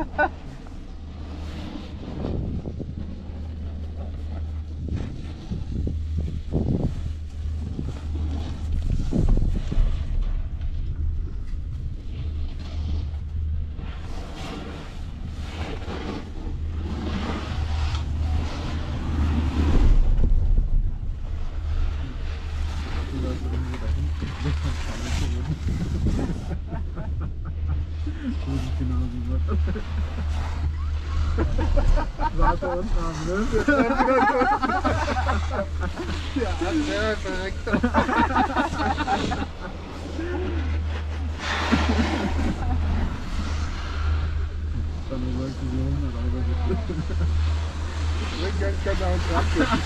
哈哈。Zaten anlıyoruz. ya ne yapacaktım? Sen olarak kızıyorsun herhalde. Ve gel kadar kalkıyorsun.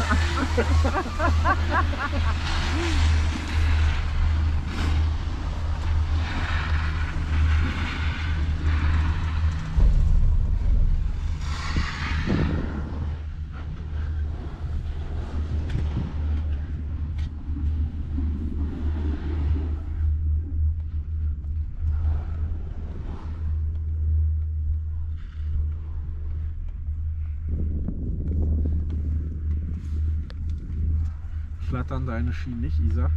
Flattern deine Schienen nicht, Isa?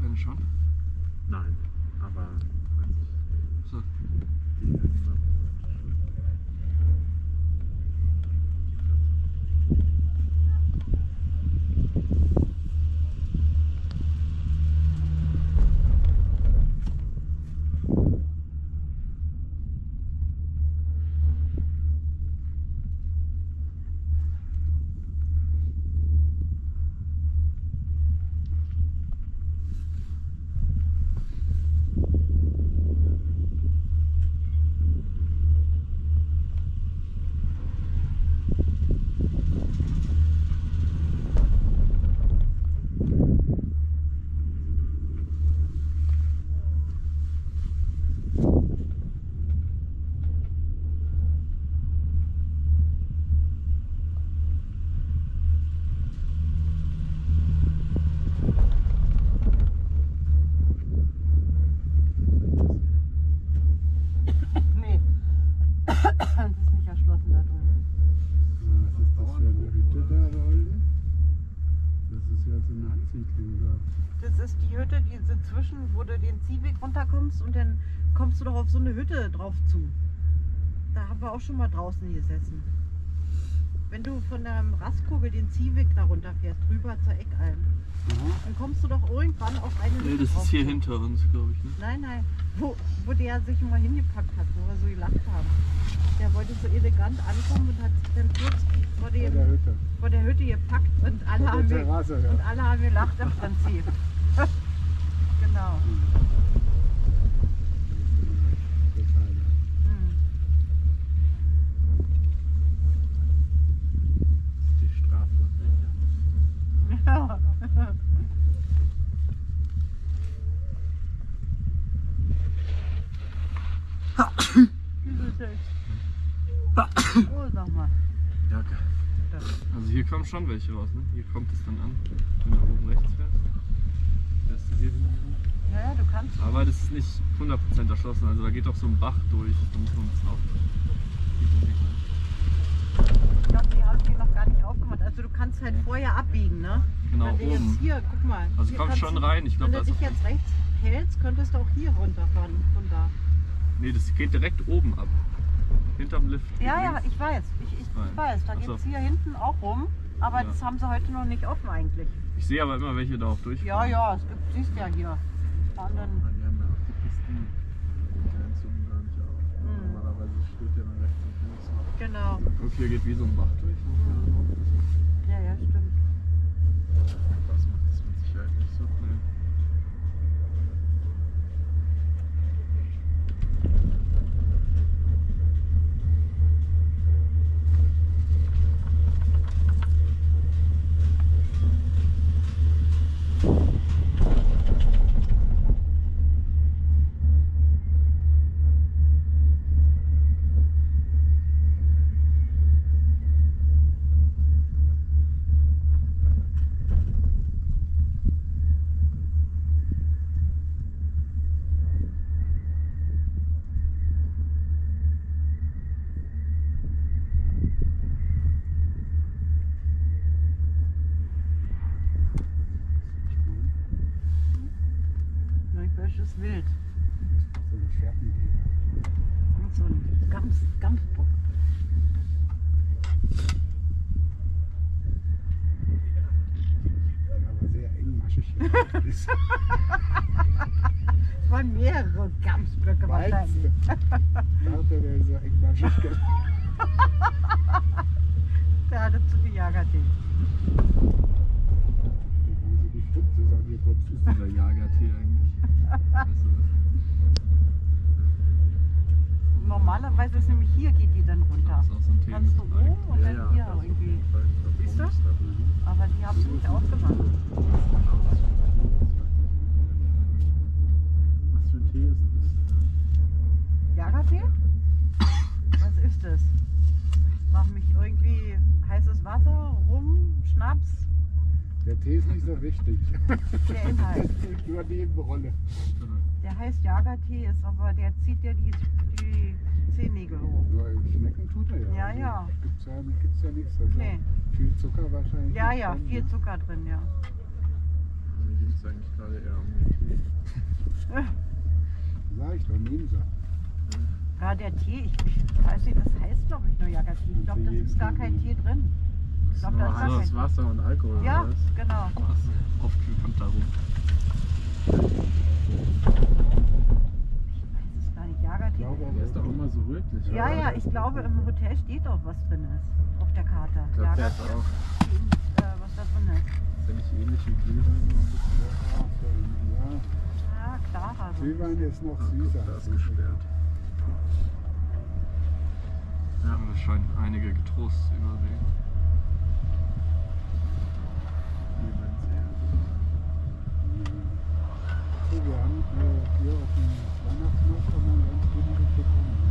Deine schon? Nein, aber So. die Ansiedlung da. Das ist die Hütte, diese zwischen, wo du den Ziehweg runterkommst und dann kommst du doch auf so eine Hütte drauf zu. Da haben wir auch schon mal draußen gesessen. Wenn du von der Rastkugel den Ziehweg da runterfährst, rüber zur Eckalm, dann kommst du doch irgendwann auf eine Nee, das ist hier zu. hinter uns, glaube ich. Ne? Nein, nein, wo, wo der sich mal hingepackt hat, wo wir so gelacht haben. Der wollte so elegant ankommen und hat sich dann kurz vor, Bei der dem, Hütte. vor der Hütte gepackt und alle, Vor haben, der Terrasse, ja. und alle haben gelacht im Prinzip. genau. Total. Hm. die Strafe. Ja. Wieso ist das? Oh, sag mal. Jacke. Da. Also hier kommen schon welche raus, ne? Hier kommt es dann an, wenn du oben rechts fährst. Fährst du hier hin. Ja, ja, du kannst. Aber das ist nicht 100% erschlossen, also da geht doch so ein Bach durch. Da muss man ein bisschen aufpassen. Ne? Ich glaube, die haben die noch gar nicht aufgemacht. Also du kannst halt vorher abbiegen, ne? Genau, Wenn du oben. jetzt hier, guck mal. Also hier kommt kannst schon du- rein. Ich Wenn glaube, du da ist dich auch, jetzt rechts hältst, könntest du auch hier runterfahren. Runter. Nee, das geht direkt oben ab. Hinterm Lift. Ja, ja, links. ich weiß. Ich, ich, ich weiß. Da geht es hier hinten auch rum. Aber Ja. das haben sie heute noch nicht offen eigentlich. Ich sehe aber immer welche da auch durch. Ja, ja, es gibt, siehst ja hier. Fahren dann, Weil die haben ja auch die Pistenbegrenzung, glaube ich, auch. Normalerweise steht ja dann rechts und links noch. genau. Guck, hier geht wie so ein Bach durch. Aufpassen. Ja, ja, stimmt. Das macht es mit Sicherheit nicht so. Nee. Ist wild. So eine Fährtenidee. Und so ein Gampf, Gampfbock. Aber sehr engmaschig. Es waren mehrere. Gamsblöcke wahrscheinlich. du? Dachte, der ist so engmaschig. Der hatte zu viel Jagertee. Also die Stütze angeputzt ist. Dieser Jagertee eigentlich. Weißt du? Normalerweise ist nämlich hier geht die dann runter. Das ist auch so ein Kannst du oben und Ja, dann hier irgendwie. Siehst du? Aber die haben sie nicht aufgemacht. Was für ein Tee ist das? Jagertee? Was ist das? Mach mich irgendwie heißes Wasser, Rum, Schnaps, Der Tee ist nicht so wichtig. der Inhalt. Der spielt nur die Nebenrolle. Der heißt Jagertee, ist aber der zieht dir die, die Zehennägel hoch. Nur schmecken tut er ja. Ja, Also ja. Gibt's ja, gibt's ja nichts. Also Nee. Viel Zucker wahrscheinlich. Ja, ja, drin, viel ne? Zucker drin, ja. Mir ging es eigentlich gerade eher um den Tee. Sag ich doch, nehmen Sie. Ja, der Tee, ich, ich weiß nicht, das heißt glaube ich nur Jagertee. Ich glaube, da ist gar kein Tee drin. Ich glaube, da ist gar kein Wasser und Alkohol, Ja, genau. Was? Aufgekühlt darum. Ich weiß es gar nicht. Jagertee. Ich glaube, Der ist doch immer so rötlich, Ja, oder? ja, ich glaube, im Hotel steht auch, was drin ist. Auf der Karte. Ich glaube, der ist Jagertee, auch äh, was da drin ist. nicht ähnlich wie Glühwein. Ja, klarer. So. Glühwein ist noch süßer. da als ist gesperrt. Ja, das scheint einige getrost zu übersehen. Äh, hier auf dem Weihnachtsmarkt kann man ganz günstig bekommen.